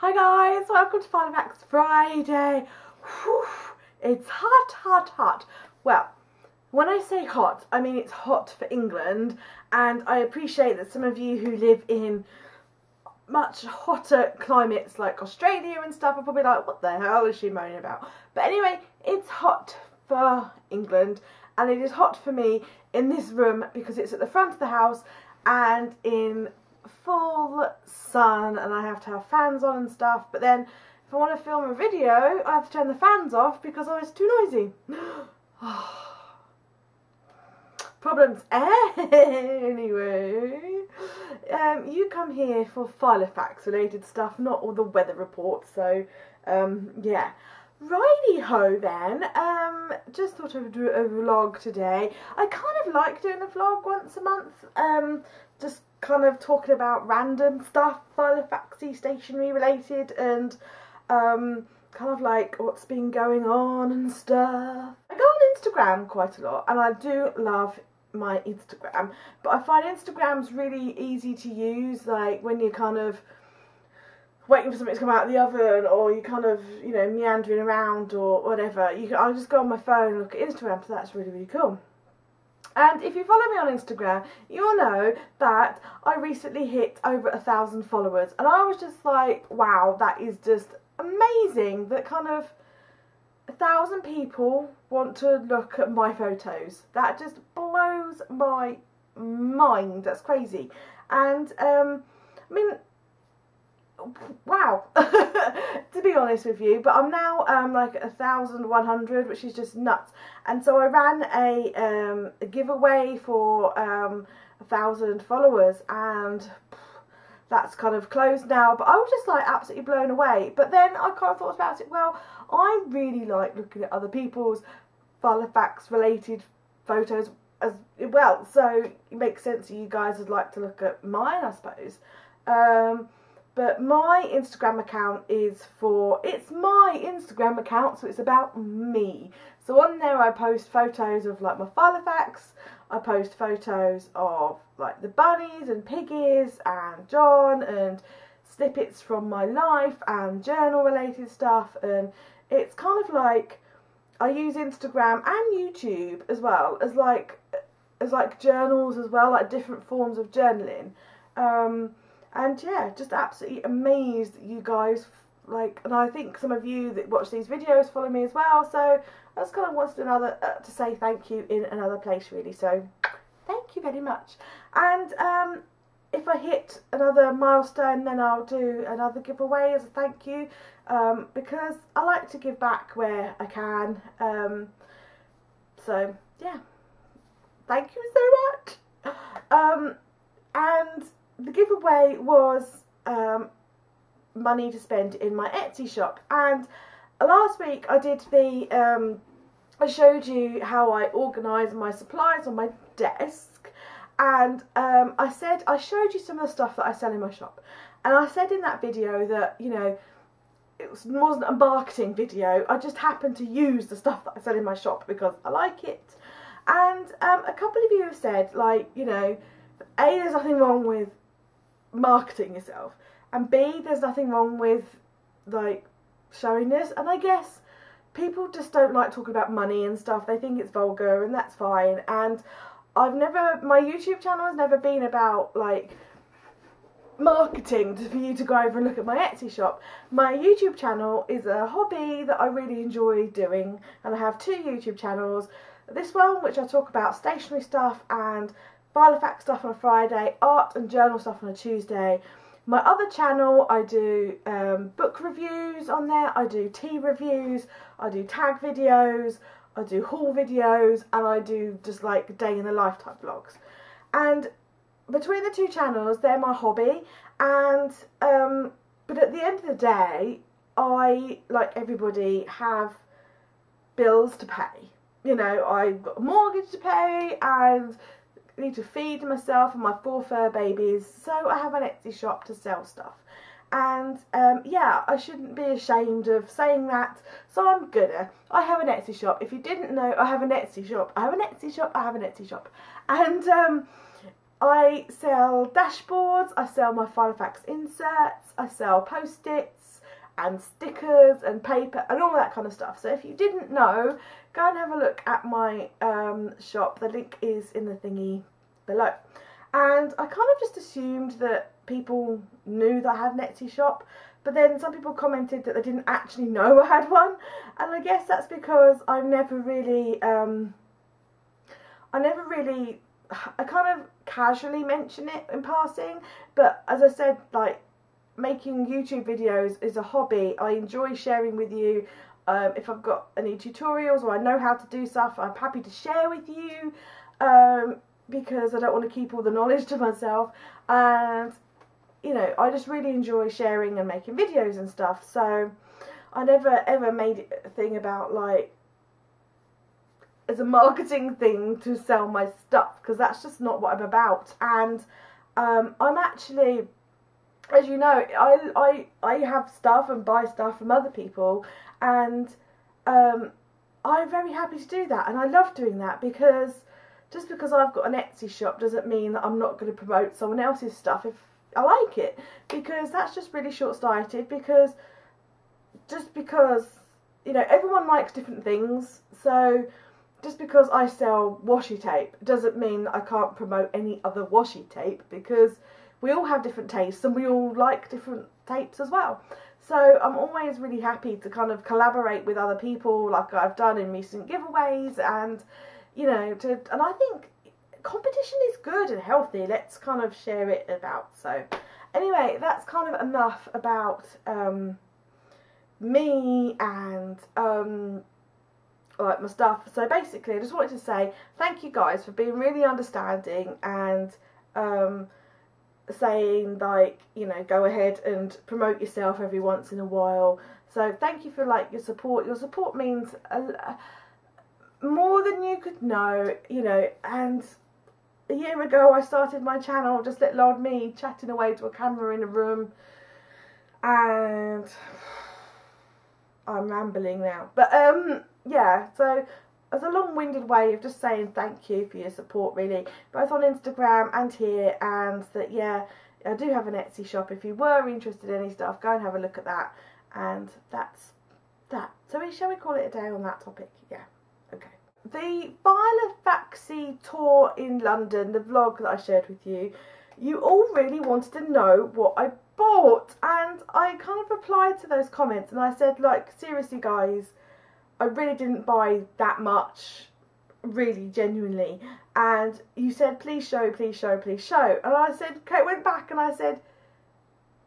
Hi guys, welcome to Filofax Friday. Whew, it's hot, hot, hot. Well, when I say hot, I mean it's hot for England, and I appreciate that some of you who live in much hotter climates like Australia and stuff are probably like, what the hell is she moaning about? But anyway, it's hot for England, and it is hot for me in this room because it's at the front of the house and in full sun and I have to have fans on and stuff but then if I want to film a video I have to turn the fans off because oh it's too noisy. Problems. Anyway um, you come here for Filofax related stuff not all the weather reports so um, yeah. Righty ho then, um, just thought I would do a vlog today. I kind of like doing a vlog once a month, um, just kind of talking about random stuff, Filofaxy stationery related and um, kind of like what's been going on and stuff. I go on Instagram quite a lot and I do love my Instagram but I find Instagram's really easy to use like when you're kind of waiting for something to come out of the oven or you're kind of you know meandering around or whatever you can, I'll just go on my phone and look at Instagram so that's really really cool and if you follow me on Instagram, you'll know that I recently hit over a thousand followers. And I was just like, wow, that is just amazing that kind of a thousand people want to look at my photos. That just blows my mind. That's crazy. And, um, I mean, wow. To be honest with you but I'm now um like a thousand one hundred which is just nuts. And so I ran a, um, a giveaway for um a thousand followers and that's kind of closed now but I was just like absolutely blown away. But then I kind of thought about it well I really like looking at other people's Filofax related photos as well so it makes sense that you guys would like to look at mine I suppose. Um, but my Instagram account is for, it's my Instagram account, so it's about me. So on there I post photos of like my Filofax, I post photos of like the bunnies and piggies and John and snippets from my life and journal related stuff and it's kind of like I use Instagram and YouTube as well as like as like journals as well, like different forms of journaling. Um, and yeah just absolutely amazed you guys like and I think some of you that watch these videos follow me as well. So I just kind of wanted another uh, to say thank you in another place really. So thank you very much. And um, if I hit another milestone then I'll do another giveaway as a thank you. Um, because I like to give back where I can. Um, so yeah. Thank you so much. Um, and the giveaway was um, money to spend in my Etsy shop. And last week I did the um, I showed you how I organise my supplies on my desk. And um, I said I showed you some of the stuff that I sell in my shop. And I said in that video that you know it was, wasn't a marketing video. I just happened to use the stuff that I sell in my shop because I like it. And um, a couple of you have said like you know a there's nothing wrong with marketing yourself. And b there's nothing wrong with like showing this. And i guess people just don't like talking about money and stuff. They think it's vulgar and that's fine. And i've never my youtube channel has never been about like marketing for you to go over and look at my Etsy shop. My YouTube channel is a hobby that I really enjoy doing. And I have two YouTube channels. This one which I talk about stationery stuff and Filofax stuff on a Friday, art and journal stuff on a Tuesday. My other channel, I do um, book reviews on there, I do tea reviews, I do tag videos, I do haul videos, and I do just like day in the life type vlogs. And between the two channels, they're my hobby, and um, but at the end of the day, I, like everybody, have bills to pay. You know, I've got a mortgage to pay, and need to feed myself and my four fur babies, so I have an Etsy shop to sell stuff. And um, yeah, I shouldn't be ashamed of saying that, so I'm gonna. I have an Etsy shop. If you didn't know, I have an Etsy shop. I have an Etsy shop. I have an Etsy shop. And um, I sell dashboards, I sell my Filofax inserts, I sell post-its, and stickers and paper and all that kind of stuff. So if you didn't know, go and have a look at my um, shop. The link is in the thingy below. And I kind of just assumed that people knew that I had an Etsy shop, but then some people commented that they didn't actually know I had one, and I guess that's because I've never really, um, I never really, I kind of casually mention it in passing, but as I said, like making YouTube videos is a hobby. I enjoy sharing with you. Um, if I've got any tutorials or I know how to do stuff, I'm happy to share with you um, because I don't want to keep all the knowledge to myself. And, you know, I just really enjoy sharing and making videos and stuff. So I never ever made a thing about like as a marketing thing to sell my stuff because that's just not what I'm about. And um, I'm actually as you know, I, I, I have stuff and buy stuff from other people, and um, I'm very happy to do that, and I love doing that because just because I've got an Etsy shop doesn't mean that I'm not going to promote someone else's stuff if I like it, because that's just really short-sighted. Because just because you know everyone likes different things, so just because I sell washi tape doesn't mean I can't promote any other washi tape because we all have different tastes and we all like different tapes as well. So I'm always really happy to kind of collaborate with other people like I've done in recent giveaways and you know to and I think competition is good and healthy. Let's kind of share it about. So anyway, that's kind of enough about um, me and um, like my stuff. So basically, I just wanted to say thank you guys for being really understanding and um, saying like you know go ahead and promote yourself every once in a while. So thank you for like your support. Your support means a, more than you could know you know. And a year ago I started my channel just little old me chatting away to a camera in a room. And I'm rambling now. But um yeah so as a long-winded way of just saying thank you for your support really both on Instagram and here. And that yeah I do have an Etsy shop. If you were interested in any stuff go and have a look at that. And that's that. So shall we call it a day on that topic? Yeah. Okay. The Filofaxy tour in London the vlog that I shared with you you all really wanted to know what I bought. And I kind of replied to those comments and I said like seriously guys I really didn't buy that much, really genuinely. And you said, please show, please show, please show. And I said, Kate went back and I said,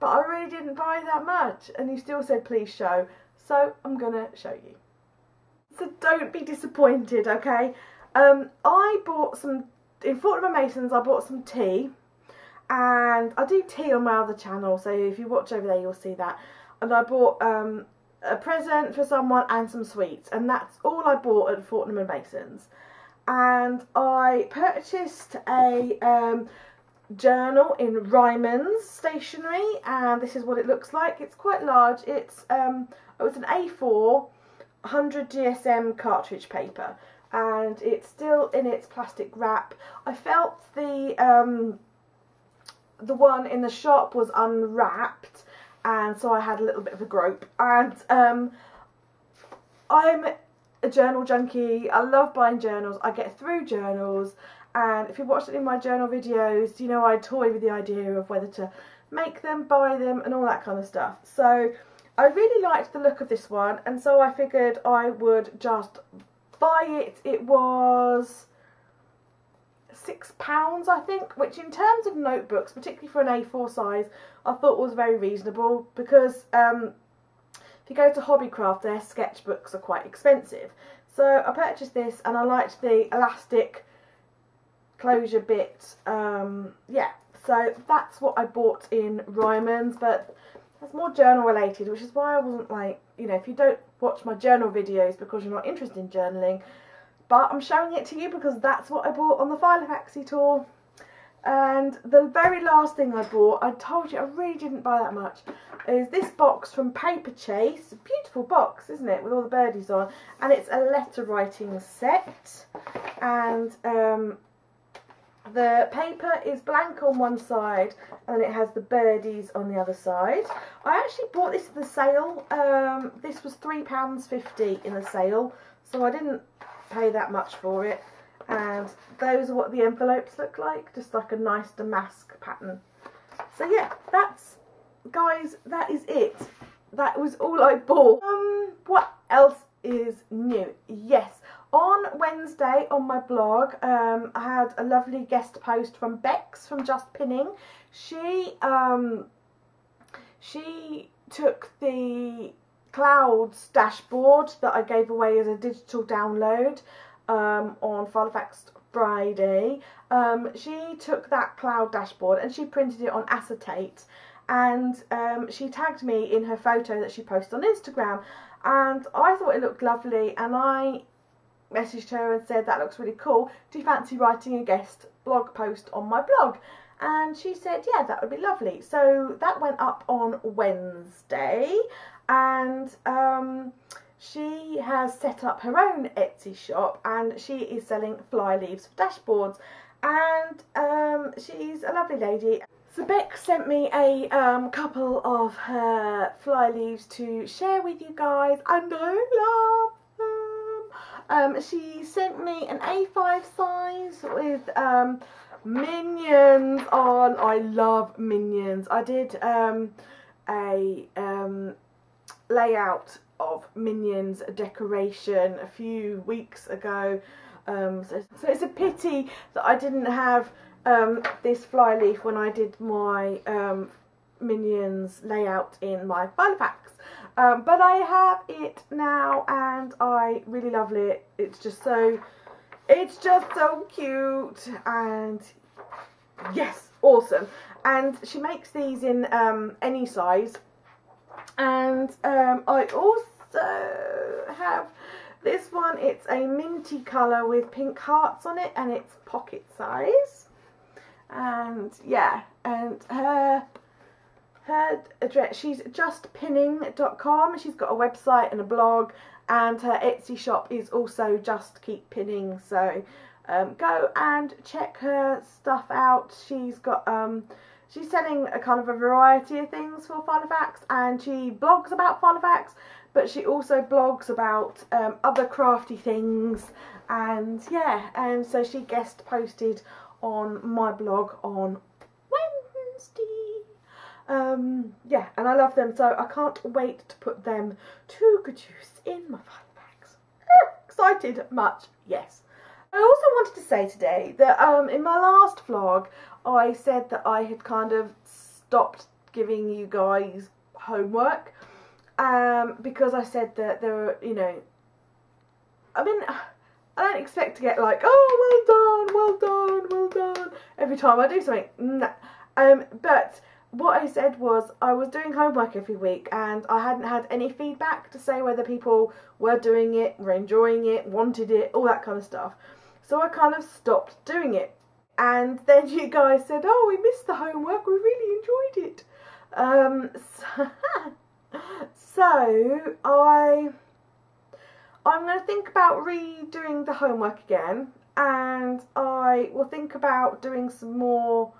but I really didn't buy that much. And you still said, please show. So I'm going to show you. So don't be disappointed, okay? Um, I bought some, in Fortnum & Masons, I bought some tea. And I do tea on my other channel, so if you watch over there, you'll see that. And I bought um, a present for someone and some sweets and that's all I bought at Fortnum and Masons. And I purchased a um, journal in Ryman's stationery and this is what it looks like. It's quite large. It's um oh, an A4 100 GSM cartridge paper and it's still in its plastic wrap. I felt the um the one in the shop was unwrapped and so I had a little bit of a grope. And um, I'm a journal junkie. I love buying journals. I get through journals. And if you watched any of my journal videos you know I toy with the idea of whether to make them buy them and all that kind of stuff. So I really liked the look of this one. And so I figured I would just buy it. It was six pounds I think which in terms of notebooks particularly for an A4 size I thought was very reasonable because um, if you go to Hobbycraft their sketchbooks are quite expensive. So I purchased this and I liked the elastic closure bit um, yeah. So that's what I bought in Ryman's but that's more journal related which is why I wasn't like you know if you don't watch my journal videos because you're not interested in journaling but I'm showing it to you because that's what I bought on the Filofaxy tour. And the very last thing I bought, I told you I really didn't buy that much, is this box from Paperchase. A beautiful box, isn't it, with all the birdies on. And it's a letter writing set. And um, The paper is blank on one side and it has the birdies on the other side. I actually bought this at the sale. Um, this was £3.50 in the sale, so I didn't pay that much for it. And those are what the envelopes look like, just like a nice damask pattern. So yeah, that's, guys, that is it. That was all I bought. Um, what else is new? Yes, on Wednesday on my blog, um, I had a lovely guest post from Bex from Just Pinning. She um, she took the Clouds dashboard that I gave away as a digital download um, on Filofax Friday. Um, she took that cloud dashboard and she printed it on acetate and um, she tagged me in her photo that she posted on Instagram and I thought it looked lovely and I messaged her and said that looks really cool. Do you fancy writing a guest blog post on my blog? And she said yeah that would be lovely. So that went up on Wednesday and um, she has set up her own Etsy shop and she is selling fly leaves for dashboards and um, she's a lovely lady so Bex sent me a um, couple of her fly leaves to share with you guys and I love um, she sent me an A5 size with um, minions on. I love minions. I did um, a um, layout of minions decoration a few weeks ago. Um, so, so, it's a pity that I didn't have um, this fly leaf when I did my minions layout in my Filofax. Um, but I have it now and I really love it. It's just so, it's just so cute and yes, awesome. And she makes these in um, any size. And um, I also have this one. It's a minty colour with pink hearts on it and it's pocket size. And yeah, and her her address, she's justpinning.com. She's got a website and a blog and her Etsy shop is also Just Keep Pinning. So um, go and check her stuff out. She's got, um, she's selling a kind of a variety of things for Filofax and she blogs about Filofax but she also blogs about um, other crafty things and yeah and so she guest posted on my blog on um, yeah, and I love them, so I can't wait to put them to good use in my bags. excited much, yes. I also wanted to say today that um, in my last vlog, I said that I had kind of stopped giving you guys homework um, because I said that there were, you know, I mean, I don't expect to get like, oh, well done, well done, well done, every time I do something. Nah. Um, but what I said was I was doing homework every week and I hadn't had any feedback to say whether people were doing it, were enjoying it, wanted it, all that kind of stuff. So I kind of stopped doing it. And then you guys said, oh, we missed the homework, we really enjoyed it. Um, so, so I, I'm going to think about redoing the homework again and I will think about doing some more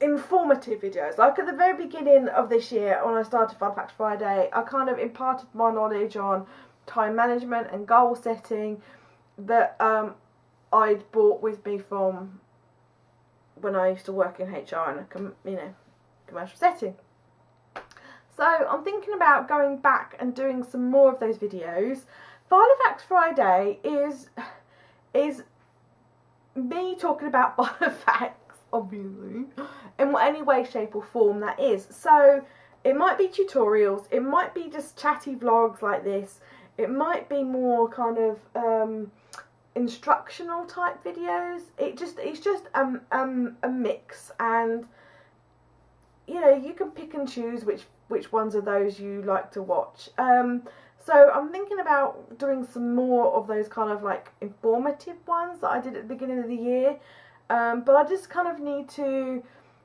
informative videos. Like at the very beginning of this year, when I started Filofax Friday, I kind of imparted my knowledge on time management and goal setting that um, I'd brought with me from when I used to work in HR in a you know commercial setting. So I'm thinking about going back and doing some more of those videos. Filofax Friday is is me talking about Filofax obviously, in what any way, shape or form that is. So it might be tutorials, it might be just chatty vlogs like this, it might be more kind of um, instructional type videos. It just it's just um, um, a mix and you know you can pick and choose which which ones of those you like to watch. Um, so I'm thinking about doing some more of those kind of like informative ones that I did at the beginning of the year. Um, but I just kind of need to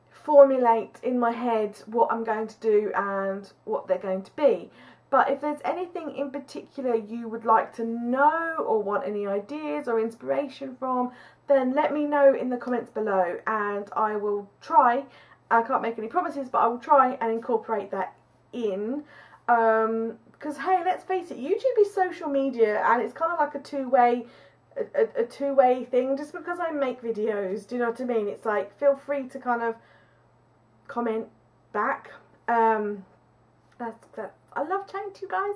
formulate in my head what I'm going to do and what they're going to be. But if there's anything in particular you would like to know or want any ideas or inspiration from, then let me know in the comments below and I will try. I can't make any promises, but I will try and incorporate that in. Um, because hey, let's face it, YouTube is social media and it's kind of like a two-way a, a, two-way thing just because I make videos do you know what I mean it's like feel free to kind of comment back um that's that I love chatting to you guys.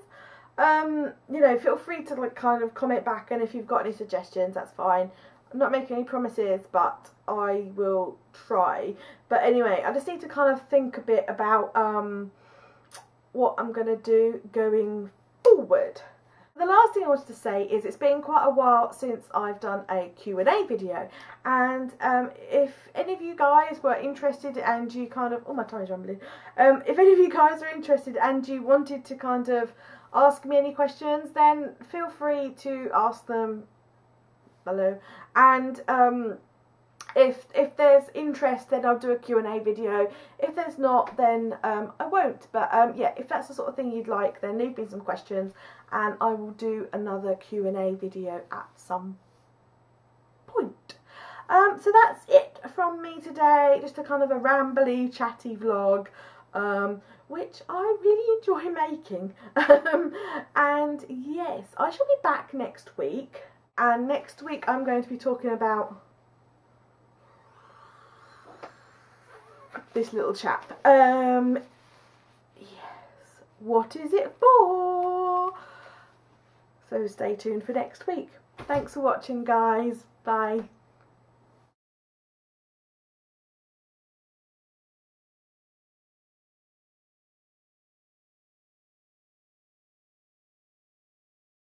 Um you know feel free to like kind of comment back and if you've got any suggestions that's fine. I'm not making any promises but I will try. But anyway I just need to kind of think a bit about um what I'm going to do going forward. The last thing I wanted to say is it's been quite a while since I've done a Q&A video and um, if any of you guys were interested and you kind of, oh my tongue's rumbling, um, if any of you guys are interested and you wanted to kind of ask me any questions then feel free to ask them below. And um, if if there's interest then I'll do a Q&A video. If there's not then um, I won't. But um, yeah if that's the sort of thing you'd like then leave me some questions and I will do another Q&A video at some point. Um, so that's it from me today. Just a kind of a rambly chatty vlog um, which I really enjoy making. Um, and yes I shall be back next week. And next week I'm going to be talking about this little chap. Um, yes, what is it for? So stay tuned for next week. Thanks for watching guys. Bye.